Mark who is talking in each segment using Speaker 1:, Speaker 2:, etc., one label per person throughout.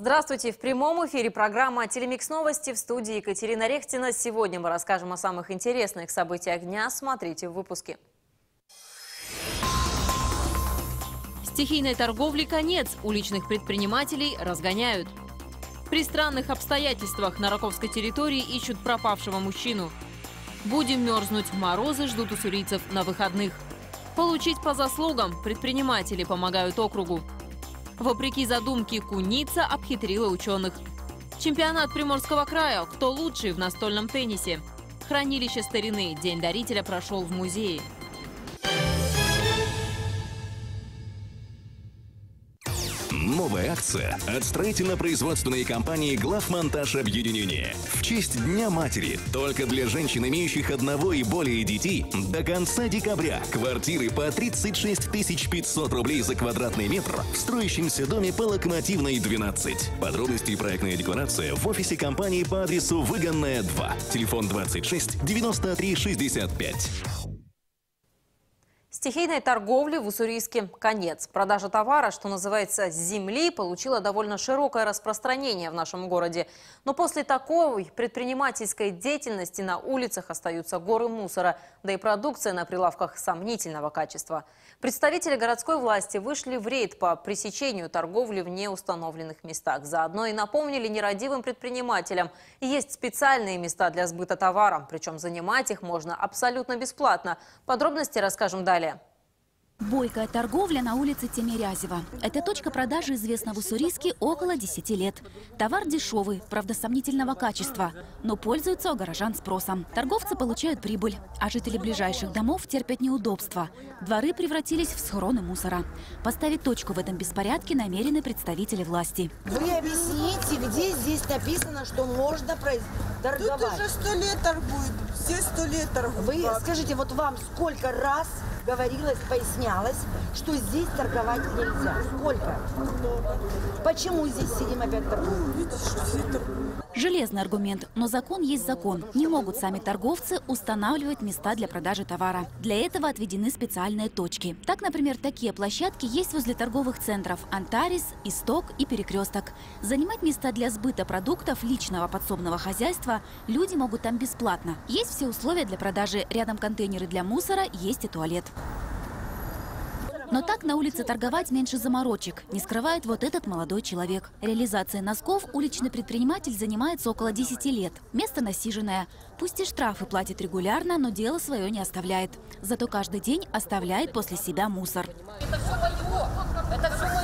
Speaker 1: Здравствуйте! В прямом эфире программа «Телемикс новости» в студии Екатерина Рехтина. Сегодня мы расскажем о самых интересных событиях дня. Смотрите в выпуске. Стихийной торговли конец. Уличных предпринимателей разгоняют. При странных обстоятельствах на Раковской территории ищут пропавшего мужчину. Будем мерзнуть. Морозы ждут уссурийцев на выходных. Получить по заслугам предприниматели помогают округу. Вопреки задумке, Куница обхитрила ученых. Чемпионат Приморского края. Кто лучший в настольном теннисе? Хранилище старины. День дарителя прошел в музее.
Speaker 2: Новая акция от строительно-производственной компании «Главмонтаж Объединение». В честь Дня матери только для женщин, имеющих одного и более детей, до конца декабря квартиры по 36 500 рублей за квадратный метр в строящемся доме по Локомотивной 12. Подробности и проектная декларация в офисе компании по адресу Выгонная 2. Телефон 26 93 65.
Speaker 1: Стихийной торговли в Уссурийске конец. Продажа товара, что называется, с земли, получила довольно широкое распространение в нашем городе. Но после такой предпринимательской деятельности на улицах остаются горы мусора, да и продукция на прилавках сомнительного качества. Представители городской власти вышли в рейд по пресечению торговли в неустановленных местах. Заодно и напомнили нерадивым предпринимателям, есть специальные места для сбыта товара, причем занимать их можно абсолютно бесплатно. Подробности расскажем далее.
Speaker 3: Бойкая торговля на улице Тимирязева. Эта точка продажи известна в Уссурийске около 10 лет. Товар дешевый, правда сомнительного качества, но пользуется у горожан спросом. Торговцы получают прибыль, а жители ближайших домов терпят неудобства. Дворы превратились в схроны мусора. Поставить точку в этом беспорядке намерены представители власти.
Speaker 4: Вы объясните, где здесь написано, что можно торговать?
Speaker 5: Тут уже сто лет торгуют, все сто лет торгуют.
Speaker 4: Вы скажите, вот вам сколько раз говорилось, пояснялось, что здесь торговать нельзя. Сколько? Почему здесь сидим опять торгуем?
Speaker 3: Железный аргумент, но закон есть закон. Не могут сами торговцы устанавливать места для продажи товара. Для этого отведены специальные точки. Так, например, такие площадки есть возле торговых центров «Антарис», «Исток» и «Перекресток». Занимать места для сбыта продуктов личного подсобного хозяйства люди могут там бесплатно. Есть все условия для продажи. Рядом контейнеры для мусора, есть и туалет. Но так на улице торговать меньше заморочек, не скрывает вот этот молодой человек. Реализацией носков уличный предприниматель занимается около 10 лет. Место насиженное. Пусть и штрафы платит регулярно, но дело свое не оставляет. Зато каждый день оставляет после себя мусор.
Speaker 6: Это все мое! Это все мое!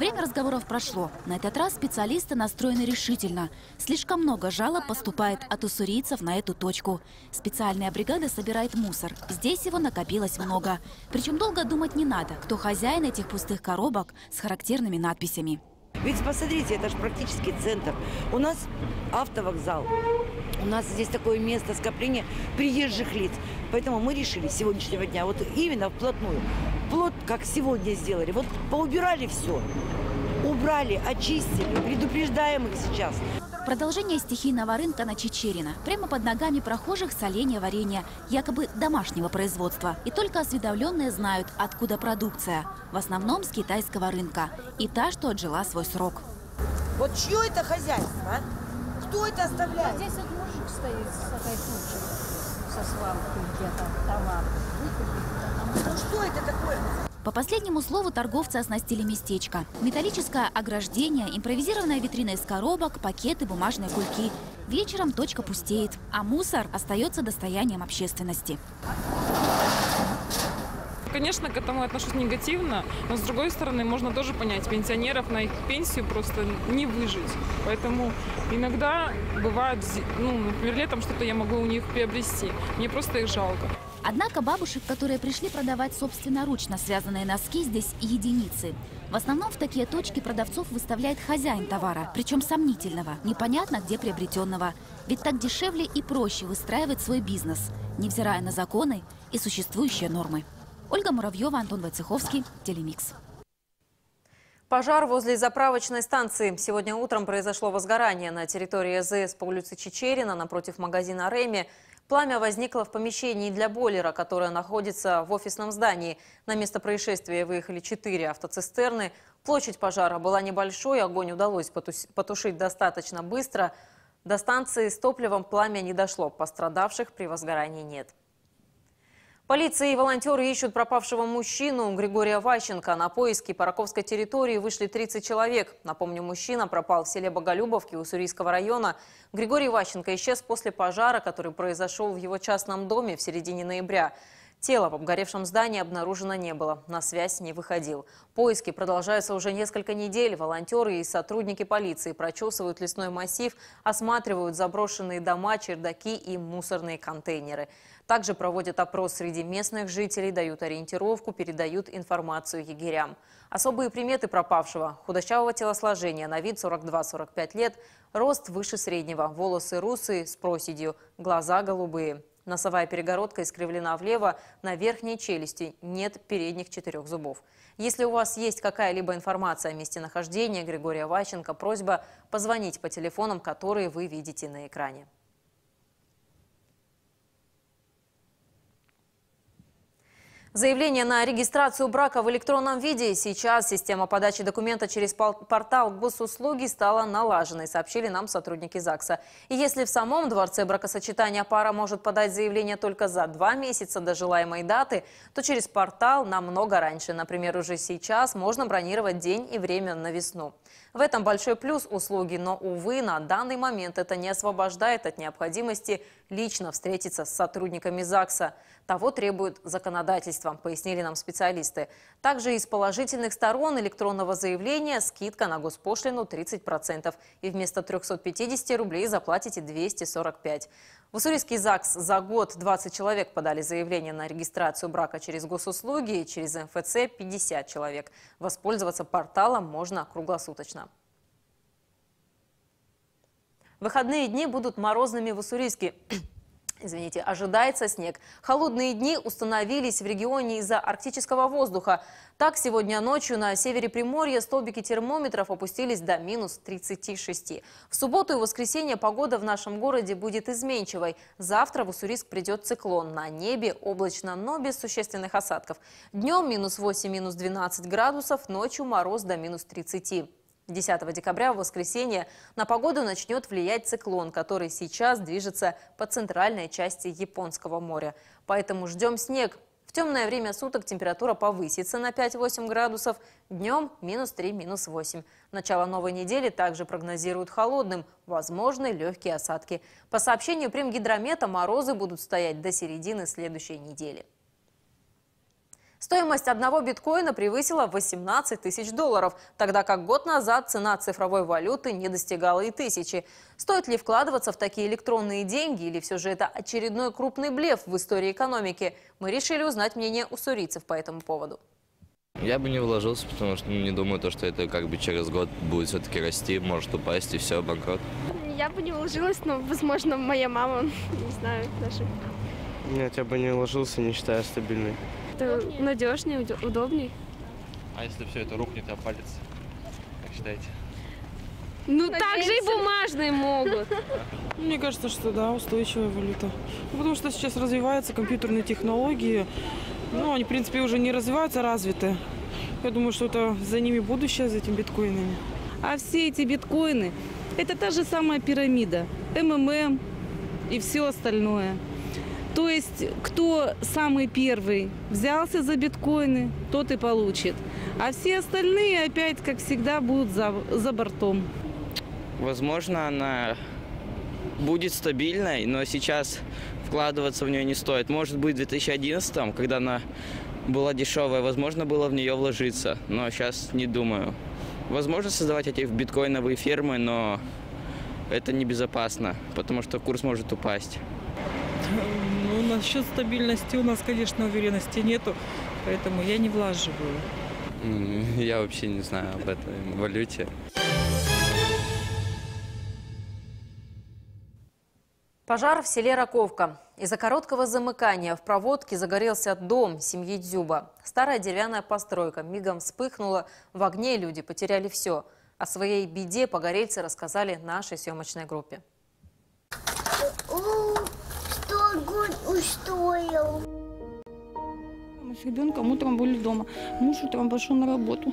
Speaker 3: Время разговоров прошло. На этот раз специалисты настроены решительно. Слишком много жалоб поступает от уссурийцев на эту точку. Специальная бригада собирает мусор. Здесь его накопилось много. Причем долго думать не надо, кто хозяин этих пустых коробок с характерными надписями.
Speaker 4: Ведь посмотрите, это же практически центр. У нас автовокзал. У нас здесь такое место скопления приезжих лиц. Поэтому мы решили сегодняшнего дня, вот именно вплотную, плод, как сегодня сделали, вот поубирали все, убрали, очистили, предупреждаем их сейчас.
Speaker 3: Продолжение стихийного рынка на Чечерина. Прямо под ногами прохожих соленья варенья, якобы домашнего производства. И только осведомленные знают, откуда продукция. В основном с китайского рынка. И та, что отжила свой срок.
Speaker 4: Вот чье это хозяйство, а? Кто это оставляет?
Speaker 7: Здесь вот мужик стоит с этой тучей, со свалкой где-то товар.
Speaker 4: Ну что это такое?
Speaker 3: По последнему слову торговцы оснастили местечко. Металлическое ограждение, импровизированная витрина из коробок, пакеты, бумажные кульки. Вечером точка пустеет, а мусор остается достоянием общественности.
Speaker 8: Конечно, к этому отношусь негативно, но с другой стороны, можно тоже понять, пенсионеров на их пенсию просто не выжить. Поэтому иногда бывает, ну, например, летом что-то я могу у них приобрести. Мне просто их жалко.
Speaker 3: Однако бабушек, которые пришли продавать собственноручно связанные носки, здесь единицы. В основном в такие точки продавцов выставляет хозяин товара, причем сомнительного, непонятно где приобретенного. Ведь так дешевле и проще выстраивать свой бизнес, невзирая на законы и существующие нормы. Ольга Муравьева, Антон Войцеховский, Телемикс.
Speaker 1: Пожар возле заправочной станции. Сегодня утром произошло возгорание на территории АЗС по улице Чечерина напротив магазина «Реми». Пламя возникло в помещении для бойлера, которое находится в офисном здании. На место происшествия выехали четыре автоцистерны. Площадь пожара была небольшой, огонь удалось потушить достаточно быстро. До станции с топливом пламя не дошло, пострадавших при возгорании нет. Полиция и волонтеры ищут пропавшего мужчину Григория Ващенко. На поиски по Раковской территории вышли 30 человек. Напомню, мужчина пропал в селе Боголюбовки Уссурийского района. Григорий Ващенко исчез после пожара, который произошел в его частном доме в середине ноября. Тела в обгоревшем здании обнаружено не было. На связь не выходил. Поиски продолжаются уже несколько недель. Волонтеры и сотрудники полиции прочесывают лесной массив, осматривают заброшенные дома, чердаки и мусорные контейнеры. Также проводят опрос среди местных жителей, дают ориентировку, передают информацию егерям. Особые приметы пропавшего – худощавого телосложения, на вид 42-45 лет, рост выше среднего, волосы русые с проседью, глаза голубые. Носовая перегородка искривлена влево, на верхней челюсти нет передних четырех зубов. Если у вас есть какая-либо информация о месте нахождения Григория Ващенко, просьба позвонить по телефонам, которые вы видите на экране. Заявление на регистрацию брака в электронном виде. Сейчас система подачи документа через портал госуслуги стала налаженной, сообщили нам сотрудники ЗАГСа. И если в самом дворце бракосочетания пара может подать заявление только за два месяца до желаемой даты, то через портал намного раньше. Например, уже сейчас можно бронировать день и время на весну. В этом большой плюс услуги, но, увы, на данный момент это не освобождает от необходимости лично встретиться с сотрудниками ЗАГСа. Того требует законодательство, пояснили нам специалисты. Также из положительных сторон электронного заявления скидка на госпошлину 30%. И вместо 350 рублей заплатите 245. В Уссурийский ЗАГС за год 20 человек подали заявление на регистрацию брака через госуслуги, через МФЦ 50 человек. Воспользоваться порталом можно круглосуточно. Выходные дни будут морозными в Уссурийске. Извините, ожидается снег. Холодные дни установились в регионе из-за арктического воздуха. Так, сегодня ночью на севере Приморья столбики термометров опустились до минус 36. В субботу и воскресенье погода в нашем городе будет изменчивой. Завтра в Уссурийск придет циклон. На небе облачно, но без существенных осадков. Днем минус 8, минус 12 градусов, ночью мороз до минус 30. 10 декабря в воскресенье на погоду начнет влиять циклон, который сейчас движется по центральной части Японского моря. Поэтому ждем снег. В темное время суток температура повысится на 5-8 градусов, днем минус 3, минус 8. Начало новой недели также прогнозируют холодным, возможны легкие осадки. По сообщению Примгидромета морозы будут стоять до середины следующей недели. Стоимость одного биткоина превысила 18 тысяч долларов, тогда как год назад цена цифровой валюты не достигала и тысячи. Стоит ли вкладываться в такие электронные деньги или все же это очередной крупный блеф в истории экономики? Мы решили узнать мнение уссурийцев по этому поводу.
Speaker 9: Я бы не вложился, потому что ну, не думаю, то, что это как бы через год будет все-таки расти, может упасть и все, банкрот.
Speaker 10: Я бы не вложилась, но, возможно, моя мама, не знаю, даже.
Speaker 11: Нет, я бы не вложился, не считая стабильной.
Speaker 10: Это надежнее, удо- удобнее.
Speaker 12: А если все это рухнет и опалится? Как считаете?
Speaker 10: Ну, так же и бумажные могут.
Speaker 13: Мне кажется, что да, устойчивая валюта. Ну, потому что сейчас развиваются компьютерные технологии. Ну, они, в принципе, уже не развиваются, а развиты. Я думаю, что это за ними будущее, за этими биткоинами.
Speaker 14: А все эти биткоины – это та же самая пирамида, МММ и все остальное. То есть, кто самый первый взялся за биткоины, тот и получит. А все остальные опять, как всегда, будут за, за бортом.
Speaker 15: Возможно, она будет стабильной, но сейчас вкладываться в нее не стоит. Может быть, в 2011, когда она была дешевая, возможно, было в нее вложиться, но сейчас не думаю. Возможно создавать эти биткоиновые фермы, но это небезопасно, потому что курс может упасть.
Speaker 16: Ну, насчет стабильности у нас, конечно, уверенности нету, поэтому я не влаживаю.
Speaker 9: Я вообще не знаю об этой валюте.
Speaker 1: Пожар в селе Раковка. Из-за короткого замыкания в проводке загорелся дом семьи Дзюба. Старая деревянная постройка мигом вспыхнула, в огне люди потеряли все. О своей беде погорельцы рассказали нашей съемочной группе.
Speaker 17: Что огонь устроил.
Speaker 18: Мы с ребенком утром были дома. Муж утром пошел на работу.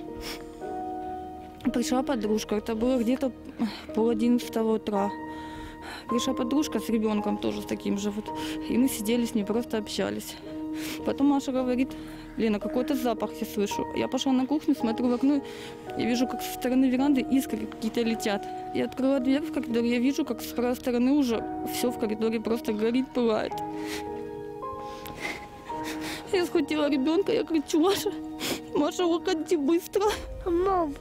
Speaker 18: Пришла подружка. Это было где-то пол одиннадцатого утра. Пришла подружка с ребенком тоже с таким же вот. И мы сидели с ней, просто общались. Потом Маша говорит, Лена, какой-то запах я слышу. Я пошла на кухню, смотрю в окно, и вижу, как со стороны веранды искры какие-то летят. Я открыла дверь в коридор, я вижу, как с правой стороны уже все в коридоре просто горит, пылает. Я схватила ребенка, я кричу, Маша, Маша, уходи быстро.
Speaker 17: Мам,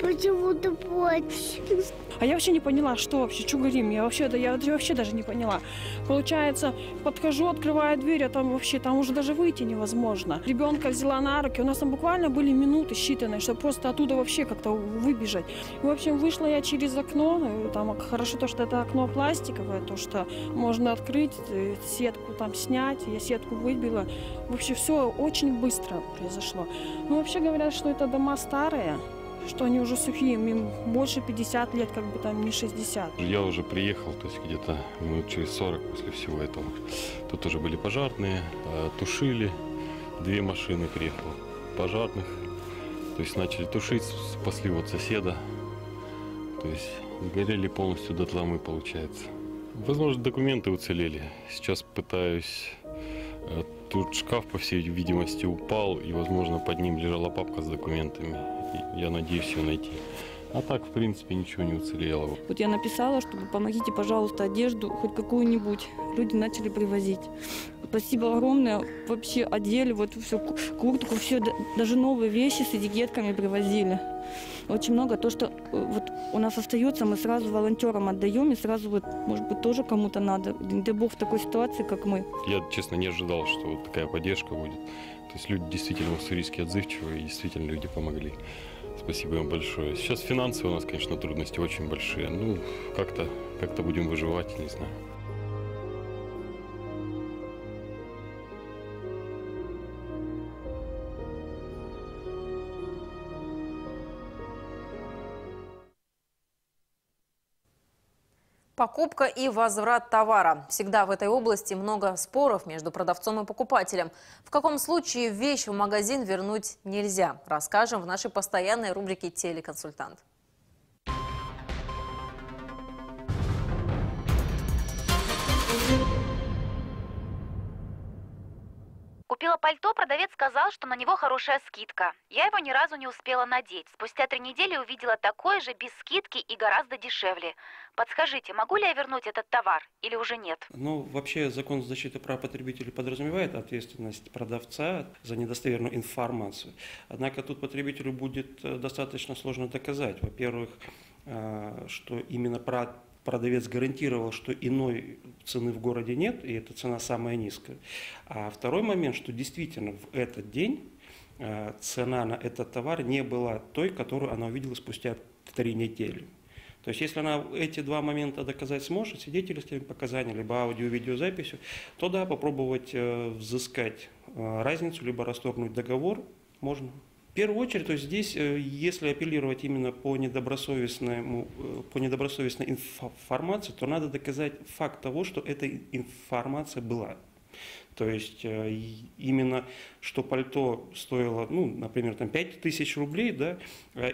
Speaker 17: почему ты плачешь?
Speaker 19: А я вообще не поняла, что вообще, что говорим. Я вообще, да, я вообще даже не поняла. Получается, подхожу, открываю дверь, а там вообще, там уже даже выйти невозможно. Ребенка взяла на руки, у нас там буквально были минуты считанные, чтобы просто оттуда вообще как-то выбежать. В общем, вышла я через окно, ну, там хорошо то, что это окно пластиковое, то, что можно открыть, э, сетку там снять, я сетку выбила. Вообще все очень быстро произошло. Ну, вообще говорят, что это дома старые, что они уже сухие, им больше 50 лет, как бы там не 60.
Speaker 20: Я уже приехал, то есть где-то минут через 40 после всего этого. Тут уже были пожарные, э, тушили, две машины приехало пожарных. То есть начали тушить, спасли вот соседа. То есть горели полностью дотла мы, получается. Возможно, документы уцелели. Сейчас пытаюсь... э, Тут шкаф, по всей видимости, упал, и, возможно, под ним лежала папка с документами. Я надеюсь ее найти. А так, в принципе, ничего не уцелело.
Speaker 18: Вот я написала, чтобы помогите, пожалуйста, одежду хоть какую-нибудь. Люди начали привозить. Спасибо огромное. Вообще одели вот всю куртку, все, даже новые вещи с этикетками привозили. Очень много. То, что э, вот у нас остается, мы сразу волонтерам отдаем, и сразу вот, может быть, тоже кому-то надо. Не дай бог в такой ситуации, как мы.
Speaker 20: Я, честно, не ожидал, что вот такая поддержка будет. То есть люди действительно уссурийски отзывчивые, и действительно люди помогли. Спасибо им большое. Сейчас финансовые у нас, конечно, трудности очень большие. Ну, как-то как будем выживать, не знаю.
Speaker 1: Покупка и возврат товара. Всегда в этой области много споров между продавцом и покупателем. В каком случае вещь в магазин вернуть нельзя, расскажем в нашей постоянной рубрике «Телеконсультант».
Speaker 3: Купила пальто, продавец сказал, что на него хорошая скидка. Я его ни разу не успела надеть. Спустя три недели увидела такое же без скидки и гораздо дешевле. Подскажите, могу ли я вернуть этот товар или уже нет?
Speaker 21: Ну, вообще закон защиты прав потребителей подразумевает ответственность продавца за недостоверную информацию. Однако тут потребителю будет э, достаточно сложно доказать, во-первых, э, что именно продавец гарантировал, что иной цены в городе нет, и эта цена самая низкая. А второй момент, что действительно в этот день э, цена на этот товар не была той, которую она увидела спустя три недели. То есть, если она эти два момента доказать сможет, свидетельствами показания, либо аудио-видеозаписью, то да, попробовать э, взыскать э, разницу, либо расторгнуть договор можно. В первую очередь, то есть здесь, э, если апеллировать именно по недобросовестному, э, по недобросовестной информации, то надо доказать факт того, что эта информация была. То есть э, именно, что пальто стоило, ну, например, там 5 тысяч рублей, да,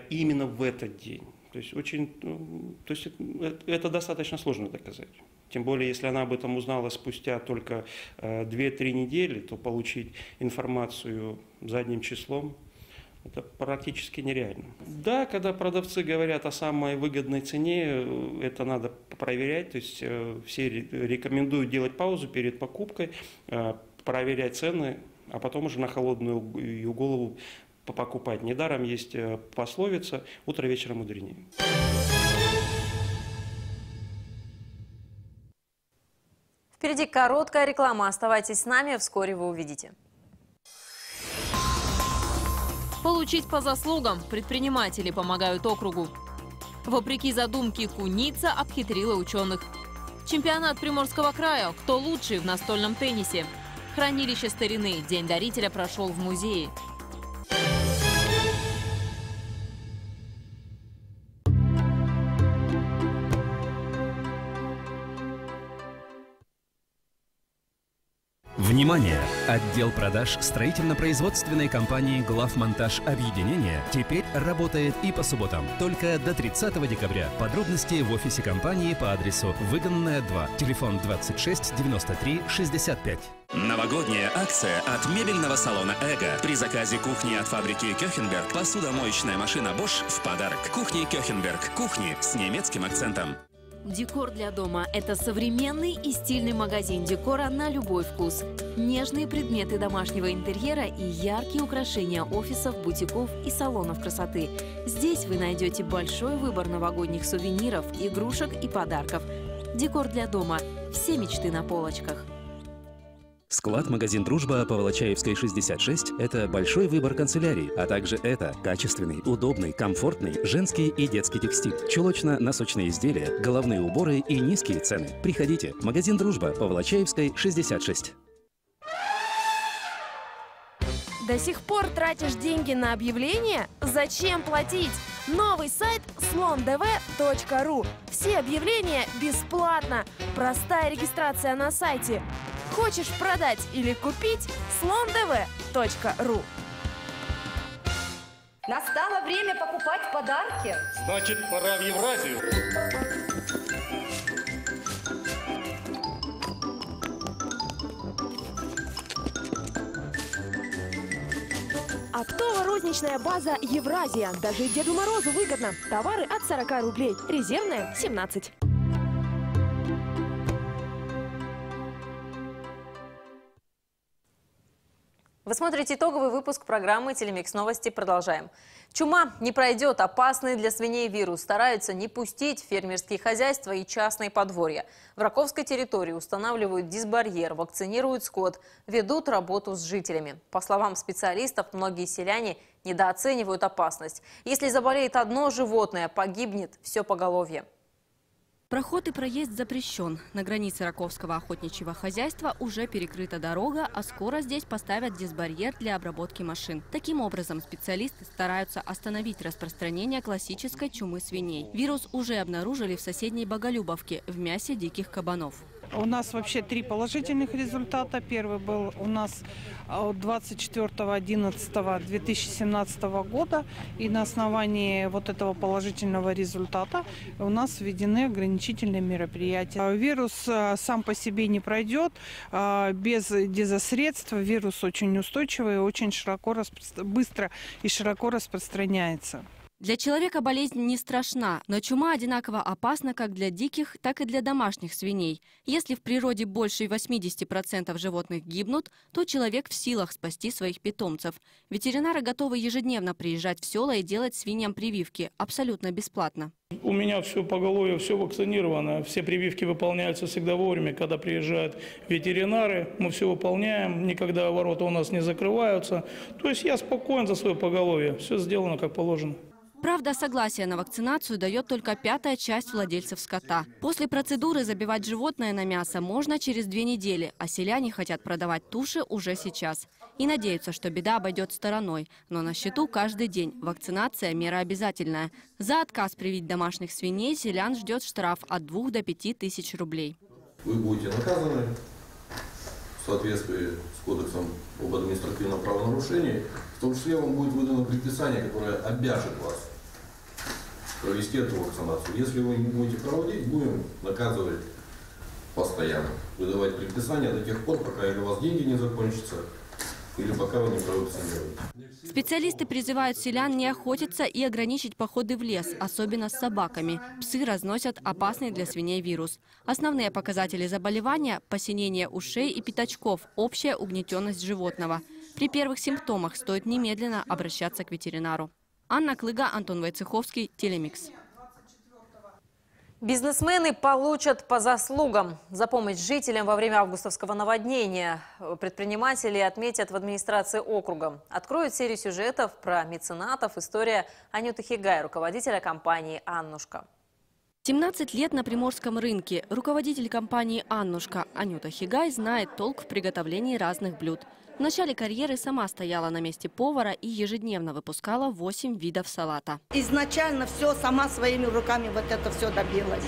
Speaker 21: именно в этот день. То есть, очень, ну, то есть это достаточно сложно доказать. Тем более, если она об этом узнала спустя только 2-3 недели, то получить информацию задним числом это практически нереально. Да, когда продавцы говорят о самой выгодной цене, э, это надо проверять. То есть э, все рекомендуют делать паузу перед покупкой, э, проверять цены, а потом уже на холодную голову покупать. Недаром есть пословица «утро вечера мудренее».
Speaker 1: Впереди короткая реклама. Оставайтесь с нами, вскоре вы увидите. Получить по заслугам предприниматели помогают округу. Вопреки задумке Куница обхитрила ученых. Чемпионат Приморского края «Кто лучший в настольном теннисе?» Хранилище старины. День дарителя прошел в музее.
Speaker 22: Внимание! Отдел продаж строительно-производственной компании «Главмонтаж Объединения» теперь работает и по субботам. Только до 30 декабря. Подробности в офисе компании по адресу Выгонная 2. Телефон 26 93 65.
Speaker 23: Новогодняя акция от мебельного салона «Эго». При заказе кухни от фабрики Кёхенберг посудомоечная машина Bosch в подарок. Кухни Кёхенберг. Кухни с немецким акцентом.
Speaker 24: Декор для дома – это современный и стильный магазин декора на любой вкус. Нежные предметы домашнего интерьера и яркие украшения офисов, бутиков и салонов красоты. Здесь вы найдете большой выбор новогодних сувениров, игрушек и подарков. Декор для дома – все мечты на полочках.
Speaker 22: Склад-магазин «Дружба» по Волочаевской 66 – это большой выбор канцелярий, а также это качественный, удобный, комфортный женский и детский текстиль, чулочно-носочные изделия, головные уборы и низкие цены. Приходите. Магазин «Дружба» по Волочаевской 66.
Speaker 25: До сих пор тратишь деньги на объявления? Зачем платить? Новый сайт slondv.ru. Все объявления бесплатно. Простая регистрация на сайте. Хочешь продать или купить? slondv.ru.
Speaker 6: Настало время покупать подарки.
Speaker 26: Значит, пора в Евразию.
Speaker 25: Оптово-розничная база «Евразия». Даже Деду Морозу выгодно. Товары от 40 рублей. Резервная – 17.
Speaker 1: Смотрите итоговый выпуск программы «Телемикс Новости». Продолжаем. Чума не пройдет. Опасный для свиней вирус стараются не пустить фермерские хозяйства и частные подворья. В Раковской территории устанавливают дисбарьер, вакцинируют скот, ведут работу с жителями. По словам специалистов, многие селяне недооценивают опасность. Если заболеет одно животное, погибнет все поголовье.
Speaker 24: Проход и проезд запрещен. На границе Раковского охотничьего хозяйства уже перекрыта дорога, а скоро здесь поставят дисбарьер для обработки машин. Таким образом, специалисты стараются остановить распространение классической чумы свиней. Вирус уже обнаружили в соседней Боголюбовке в мясе диких кабанов.
Speaker 27: У нас вообще три положительных результата. Первый был у нас от 24.11.2017 года. И на основании вот этого положительного результата у нас введены ограничительные мероприятия. Вирус а, сам по себе не пройдет а, без дезосредств. Вирус очень устойчивый, очень широко, быстро и широко распространяется.
Speaker 24: Для человека болезнь не страшна, но чума одинаково опасна как для диких, так и для домашних свиней. Если в природе больше 80% животных гибнут, то человек в силах спасти своих питомцев. Ветеринары готовы ежедневно приезжать в села и делать свиньям прививки абсолютно бесплатно.
Speaker 28: У меня все поголовье, все вакцинировано. Все прививки выполняются всегда вовремя, когда приезжают ветеринары. Мы все выполняем, никогда ворота у нас не закрываются. То есть я спокоен за свое поголовье. Все сделано как положено.
Speaker 24: Правда, согласие на вакцинацию дает только пятая часть владельцев скота. После процедуры забивать животное на мясо можно через две недели, а селяне хотят продавать туши уже сейчас. И надеются, что беда обойдет стороной. Но на счету каждый день. Вакцинация – мера обязательная. За отказ привить домашних свиней селян ждет штраф от 2 до 5 тысяч рублей.
Speaker 29: Вы будете наказаны в соответствии с кодексом об административном правонарушении. В том числе вам будет выдано предписание, которое обяжет вас провести эту вакцинацию. Если вы не будете проводить, будем наказывать постоянно. Выдавать предписания до тех пор, пока или у вас деньги не закончатся, или пока вы не провакцинируете.
Speaker 24: Специалисты призывают селян не охотиться и ограничить походы в лес, особенно с собаками. Псы разносят опасный для свиней вирус. Основные показатели заболевания – посинение ушей и пятачков, общая угнетенность животного. При первых симптомах стоит немедленно обращаться к ветеринару. Анна Клыга, Антон Войцеховский, Телемикс.
Speaker 1: Бизнесмены получат по заслугам. За помощь жителям во время августовского наводнения предприниматели отметят в администрации округа. Откроют серию сюжетов про меценатов. История Анюты Хигай, руководителя компании «Аннушка».
Speaker 24: 17 лет на приморском рынке. Руководитель компании «Аннушка» Анюта Хигай знает толк в приготовлении разных блюд. В начале карьеры сама стояла на месте повара и ежедневно выпускала 8 видов салата.
Speaker 30: Изначально все сама своими руками вот это все добилась.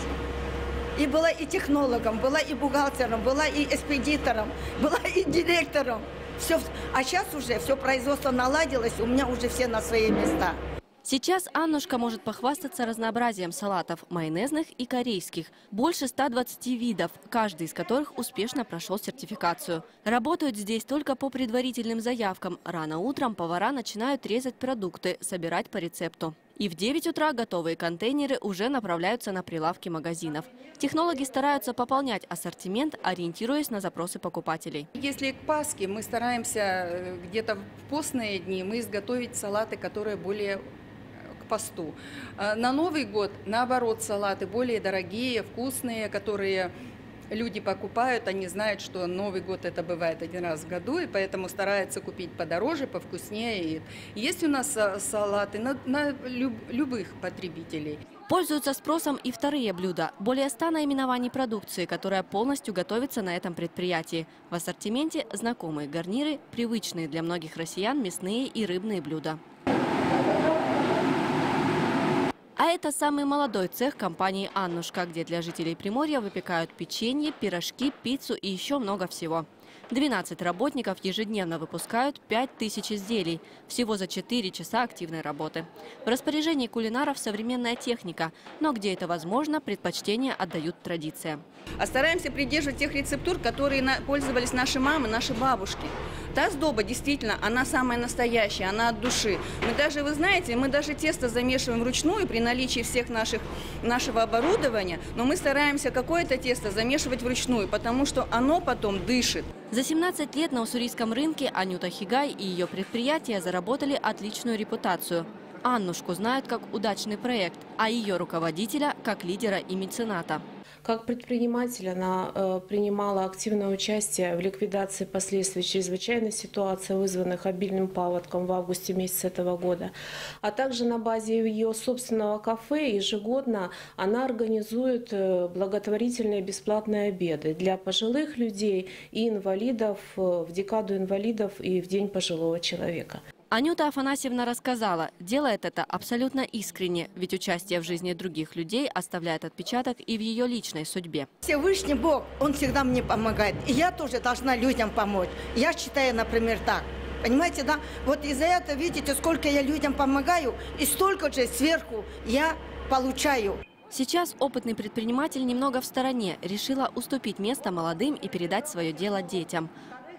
Speaker 31: И была и технологом, была и бухгалтером, была и экспедитором, была и директором. Все, а сейчас уже все производство наладилось, у меня уже все на свои места.
Speaker 24: Сейчас Аннушка может похвастаться разнообразием салатов – майонезных и корейских. Больше 120 видов, каждый из которых успешно прошел сертификацию. Работают здесь только по предварительным заявкам. Рано утром повара начинают резать продукты, собирать по рецепту. И в 9 утра готовые контейнеры уже направляются на прилавки магазинов. Технологи стараются пополнять ассортимент, ориентируясь на запросы покупателей.
Speaker 32: Если к Пасхе мы стараемся э, где-то в постные дни мы изготовить салаты, которые более посту. А На Новый год, наоборот, салаты более дорогие, вкусные, которые люди покупают, они знают, что Новый год это бывает один раз в году, и поэтому стараются купить подороже, повкуснее. Есть у нас а, салаты на, на люб- любых потребителей.
Speaker 24: Пользуются спросом и вторые блюда. Более 100 наименований продукции, которая полностью готовится на этом предприятии. В ассортименте знакомые гарниры, привычные для многих россиян мясные и рыбные блюда. А это самый молодой цех компании «Аннушка», где для жителей Приморья выпекают печенье, пирожки, пиццу и еще много всего. 12 работников ежедневно выпускают 5000 изделий. Всего за 4 часа активной работы. В распоряжении кулинаров современная техника, но где это возможно, предпочтение отдают традициям.
Speaker 32: А стараемся придерживать тех рецептур, которые пользовались наши мамы, наши бабушки. Та сдоба действительно, она самая настоящая, она от души. Мы даже, вы знаете, мы даже тесто замешиваем вручную при наличии всех наших, нашего оборудования, но мы стараемся какое-то тесто замешивать вручную, потому что оно потом дышит.
Speaker 24: За 17 лет на уссурийском рынке Анюта Хигай и ее предприятия заработали отличную репутацию. Аннушку знают как удачный проект, а ее руководителя – как лидера и мецената.
Speaker 33: Как предприниматель она э, принимала активное участие в ликвидации последствий чрезвычайной ситуации, вызванных обильным паводком в августе месяца этого года. А также на базе ее собственного кафе ежегодно она организует э, благотворительные бесплатные обеды для пожилых людей и инвалидов э, в декаду инвалидов и в День пожилого человека.
Speaker 24: Анюта Афанасьевна рассказала, делает это абсолютно искренне, ведь участие в жизни других людей оставляет отпечаток и в ее личной судьбе.
Speaker 31: Всевышний Бог, Он всегда мне помогает. И я тоже должна людям помочь. Я считаю, например, так. Понимаете, да? Вот из-за этого, видите, сколько я людям помогаю, и столько же сверху я получаю.
Speaker 24: Сейчас опытный предприниматель немного в стороне, решила уступить место молодым и передать свое дело детям.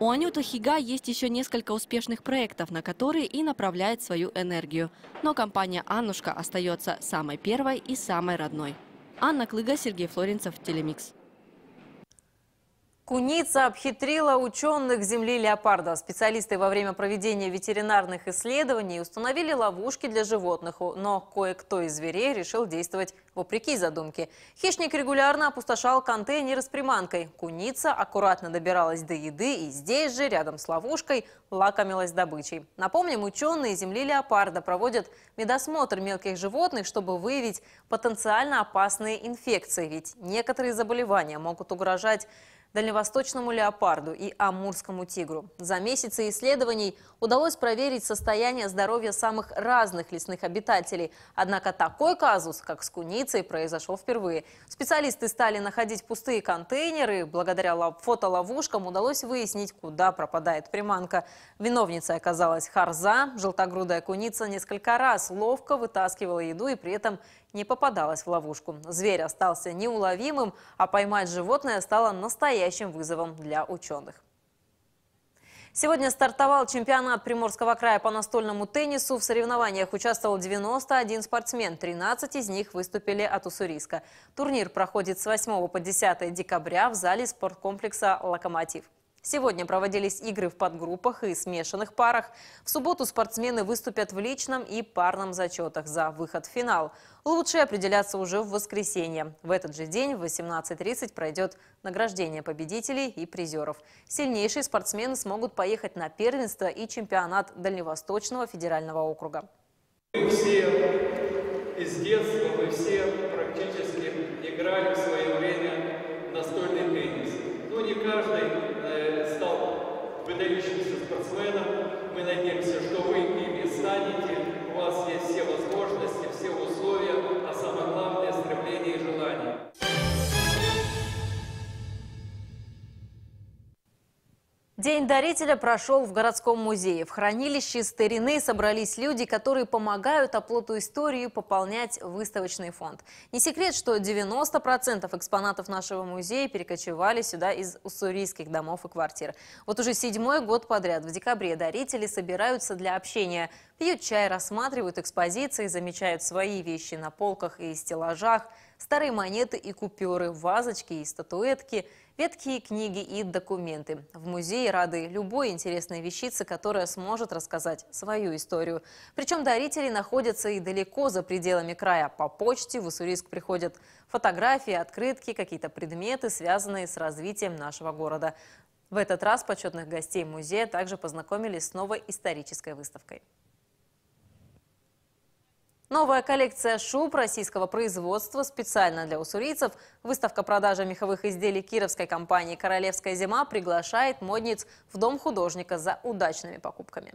Speaker 24: У Анюты Хига есть еще несколько успешных проектов, на которые и направляет свою энергию. Но компания «Аннушка» остается самой первой и самой родной. Анна Клыга, Сергей Флоренцев, Телемикс.
Speaker 1: Куница обхитрила ученых земли леопарда. Специалисты во время проведения ветеринарных исследований установили ловушки для животных, но кое-кто из зверей решил действовать вопреки задумке. Хищник регулярно опустошал контейнеры с приманкой. Куница аккуратно добиралась до еды и здесь же, рядом с ловушкой, лакомилась добычей. Напомним, ученые земли леопарда проводят медосмотр мелких животных, чтобы выявить потенциально опасные инфекции. Ведь некоторые заболевания могут угрожать дальневосточному леопарду и амурскому тигру. За месяцы исследований удалось проверить состояние здоровья самых разных лесных обитателей. Однако такой казус, как с куницей, произошел впервые. Специалисты стали находить пустые контейнеры. Благодаря фотоловушкам удалось выяснить, куда пропадает приманка. Виновницей оказалась харза. Желтогрудая куница несколько раз ловко вытаскивала еду и при этом не попадалась в ловушку. Зверь остался неуловимым, а поймать животное стало настоящим вызовом для ученых. Сегодня стартовал чемпионат Приморского края по настольному теннису. В соревнованиях участвовал 91 спортсмен, 13 из них выступили от Уссурийска. Турнир проходит с 8 по 10 декабря в зале спорткомплекса «Локомотив». Сегодня проводились игры в подгруппах и смешанных парах. В субботу спортсмены выступят в личном и парном зачетах за выход в финал. Лучшие определятся уже в воскресенье. В этот же день в 18.30 пройдет награждение победителей и призеров. Сильнейшие спортсмены смогут поехать на первенство и чемпионат Дальневосточного федерального округа.
Speaker 34: Мы все из детства, мы все практически играли в свое время настольный теннис. Но не каждый спортсменом. Мы надеемся, что вы ими станете. У вас есть все возможности, все условия, а самое главное – стремление и желание.
Speaker 1: День дарителя прошел в городском музее. В хранилище старины собрались люди, которые помогают оплоту истории пополнять выставочный фонд. Не секрет, что 90% экспонатов нашего музея перекочевали сюда из уссурийских домов и квартир. Вот уже седьмой год подряд в декабре дарители собираются для общения. Пьют чай, рассматривают экспозиции, замечают свои вещи на полках и стеллажах, старые монеты и купюры, вазочки и статуэтки – Веткие книги и документы. В музее рады любой интересной вещице, которая сможет рассказать свою историю. Причем дарители находятся и далеко за пределами края. По почте в Уссурийск приходят фотографии, открытки, какие-то предметы, связанные с развитием нашего города. В этот раз почетных гостей музея также познакомились с новой исторической выставкой. Новая коллекция шуб российского производства специально для уссурийцев. Выставка продажи меховых изделий кировской компании «Королевская зима» приглашает модниц в Дом художника за удачными покупками.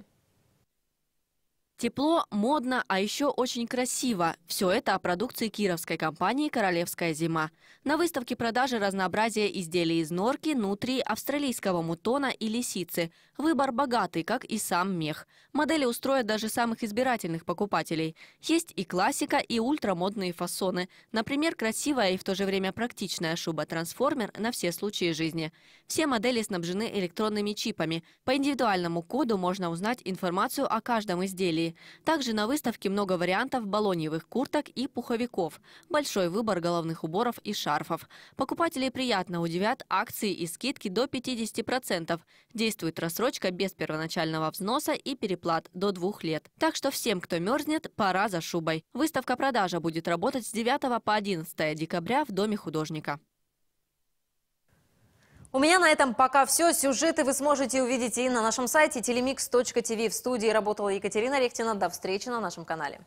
Speaker 24: Тепло, модно, а еще очень красиво. Все это о продукции кировской компании «Королевская зима». На выставке продажи разнообразие изделий из норки, нутрии, австралийского мутона и лисицы. Выбор богатый, как и сам мех. Модели устроят даже самых избирательных покупателей. Есть и классика, и ультрамодные фасоны. Например, красивая и в то же время практичная шуба-трансформер на все случаи жизни. Все модели снабжены электронными чипами. По индивидуальному коду можно узнать информацию о каждом изделии. Также на выставке много вариантов балоньевых курток и пуховиков. Большой выбор головных уборов и шарфов. Покупателей приятно удивят акции и скидки до 50%. Действует рассрочка без первоначального взноса и переплат до двух лет. Так что всем, кто мерзнет, пора за шубой. Выставка-продажа будет работать с 9 по 11 декабря в Доме художника.
Speaker 1: У меня на этом пока все. Сюжеты вы сможете увидеть и на нашем сайте telemix.tv. В студии работала Екатерина Рехтина. До встречи на нашем канале.